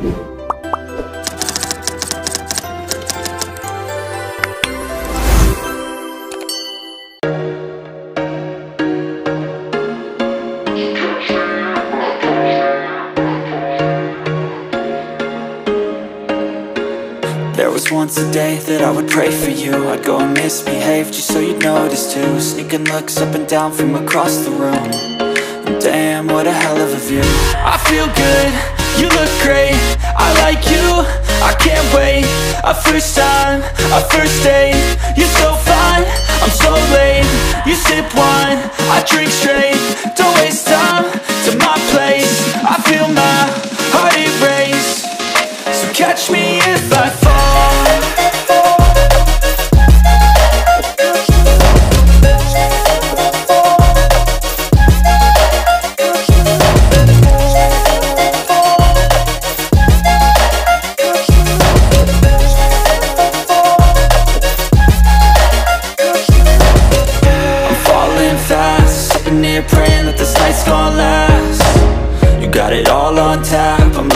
There was once a day that I would pray for you. I'd go and misbehave just so you'd notice too. Sneaking looks up and down from across the room. Damn, what a hell of a view. I feel good, A first time, a first date. You're so fine, I'm so late You sip wine, I drink straight. Don't waste time to my place. I feel my heart erase. So catch me if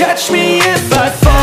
catch me if I fall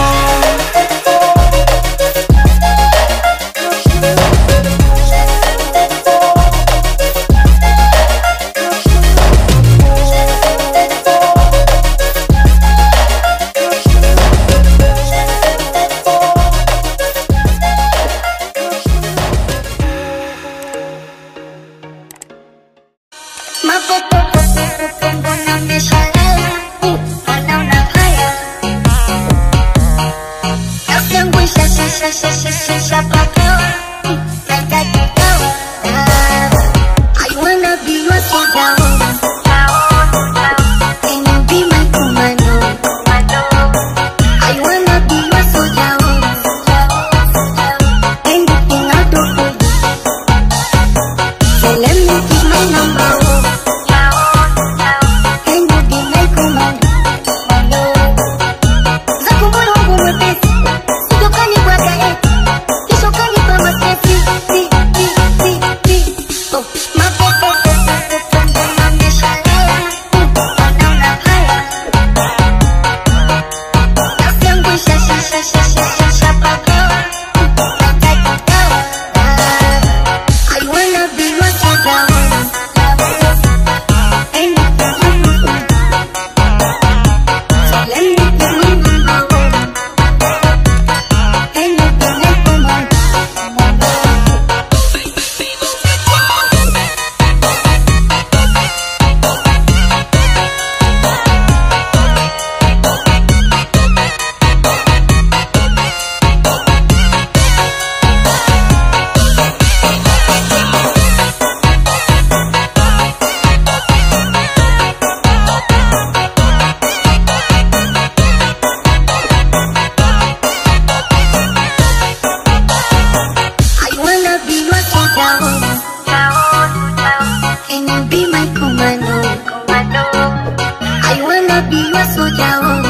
ah so